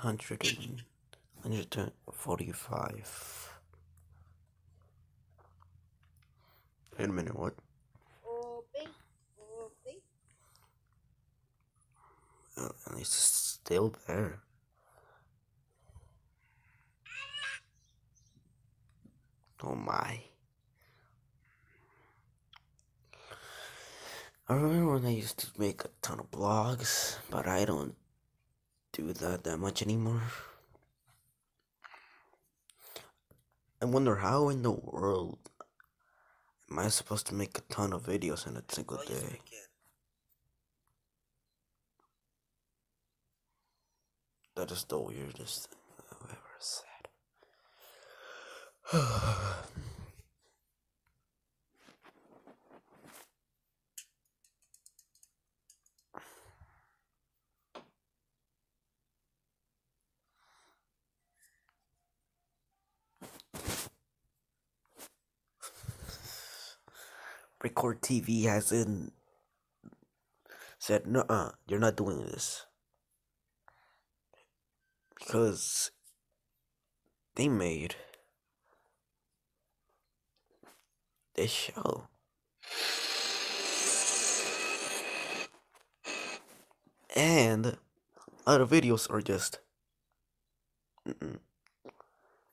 hundred and hundred forty-five. Wait a minute, what? Uh, At least it's still there. Oh my. I remember when I used to make a ton of blogs, but I don't do that that much anymore. I wonder how in the world am I supposed to make a ton of videos in a single day? That is the weirdest thing I've ever said. Record TV hasn't said, no, uh, you're not doing this. Because they made this show. And other videos are just, mm-mm,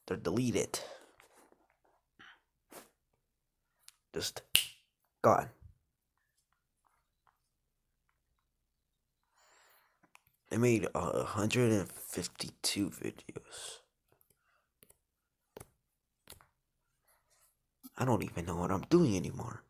they're deleted. Just gone. They made uh, 152 videos. I don't even know what I'm doing anymore.